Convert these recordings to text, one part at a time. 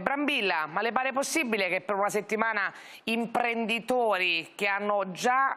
Brambilla, ma le pare possibile che per una settimana imprenditori che hanno già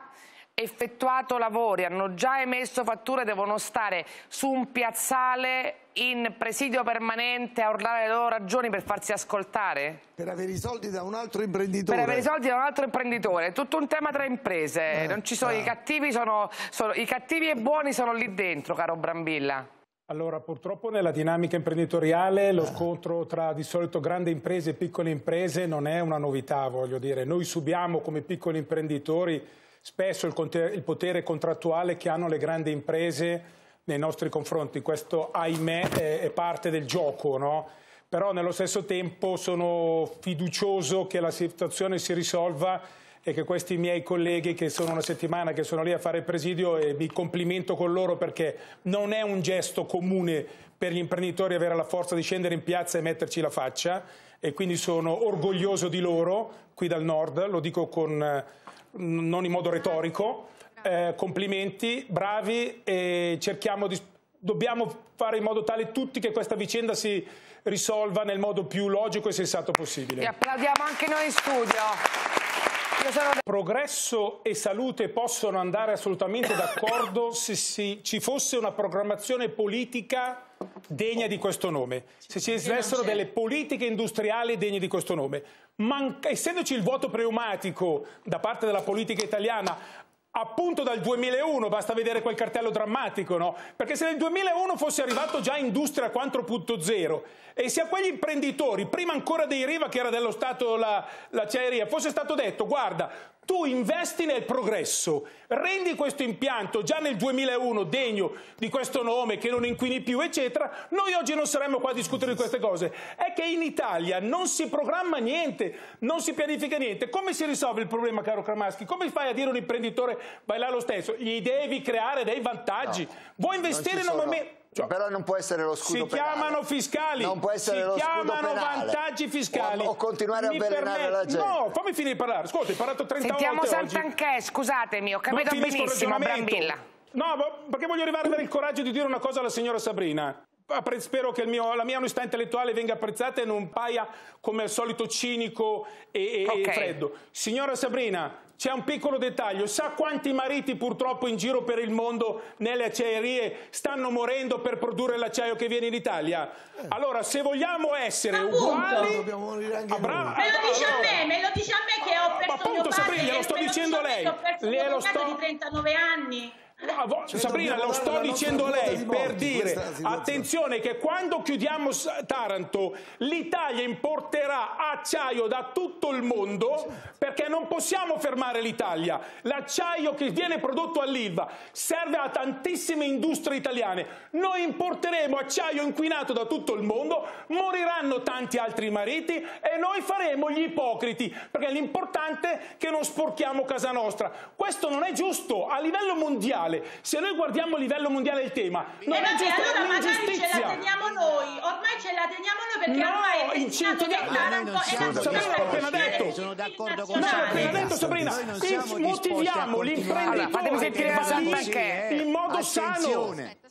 effettuato lavori, hanno già emesso fatture, devono stare su un piazzale in presidio permanente a urlare le loro ragioni per farsi ascoltare? Per avere i soldi da un altro imprenditore. Per avere i soldi da un altro imprenditore. È tutto un tema tra imprese. Eh, non ci sono ah. i cattivi, sono, sono, i cattivi e buoni sono lì dentro, caro Brambilla. Allora, purtroppo nella dinamica imprenditoriale lo scontro tra di solito grandi imprese e piccole imprese non è una novità, voglio dire. Noi subiamo come piccoli imprenditori spesso il potere contrattuale che hanno le grandi imprese nei nostri confronti. Questo, ahimè, è parte del gioco, no? Però nello stesso tempo sono fiducioso che la situazione si risolva e che questi miei colleghi che sono una settimana che sono lì a fare il presidio e mi complimento con loro perché non è un gesto comune per gli imprenditori avere la forza di scendere in piazza e metterci la faccia e quindi sono orgoglioso di loro qui dal nord, lo dico con, non in modo retorico, eh, complimenti, bravi e cerchiamo di, dobbiamo fare in modo tale tutti che questa vicenda si risolva nel modo più logico e sensato possibile. E applaudiamo anche noi in studio. Progresso e salute possono andare assolutamente d'accordo se si, ci fosse una programmazione politica degna di questo nome, se ci fossero delle politiche industriali degne di questo nome. Man essendoci il voto pneumatico da parte della politica italiana appunto dal 2001, basta vedere quel cartello drammatico, no? Perché se nel 2001 fosse arrivato già Industria 4.0 e se a quegli imprenditori, prima ancora dei Riva che era dello Stato l'acciaieria, fosse stato detto guarda, tu investi nel progresso, rendi questo impianto già nel 2001 degno di questo nome, che non inquini più, eccetera, noi oggi non saremmo qua a discutere di queste cose. È che in Italia non si programma niente, non si pianifica niente. Come si risolve il problema, caro Kramaschi? Come fai a dire a un imprenditore vai là lo stesso? Gli devi creare dei vantaggi. No, Vuoi investire momento... Cioè, però non può essere lo scudo si penale. Chiamano fiscali. Non può essere si lo chiamano vantaggi fiscali. O, o continuare Mi a avvelenare permet... la gente. No, fammi finire di parlare. Ascolta, hai parlato 30 Sentiamo volte Santanchè, scusatemi, ho capito benissimo, Brambilla. No, perché voglio arrivare ad avere il coraggio di dire una cosa alla signora Sabrina. Spero che mio, la mia onestà intellettuale venga apprezzata e non paia come al solito cinico e, e, okay. e freddo. Signora Sabrina, c'è un piccolo dettaglio, sa quanti mariti purtroppo in giro per il mondo nelle acciaierie stanno morendo per produrre l'acciaio che viene in Italia? Allora, se vogliamo essere Appunto. uguali... Ah, brava, me lo dice a me, me lo dice a me che ho perso Appunto, Sabrina, glielo sto dicendo a lei. Ho perso glielo sto... di 39 anni. Cioè, Sabrina, lo sto dicendo a lei per dire, attenzione che quando chiudiamo Taranto l'Italia importerà acciaio da tutto il mondo perché non possiamo fermare l'Italia. L'acciaio che viene prodotto all'Ilva serve a tantissime industrie italiane. Noi importeremo acciaio inquinato da tutto il mondo, moriranno tanti altri mariti e noi faremo gli ipocriti perché l'importante è che non sporchiamo casa nostra. Questo non è giusto a livello mondiale mondiale. Se noi guardiamo a livello mondiale il tema, non eh è giusto, allora è magari ce la teniamo noi, ormai ce la teniamo noi perché no, ormai è in Sabrina, appena detto. Sono d'accordo con detto Sabrina, motiviamo l'imprenditore allora, fatemi sentire in modo sano.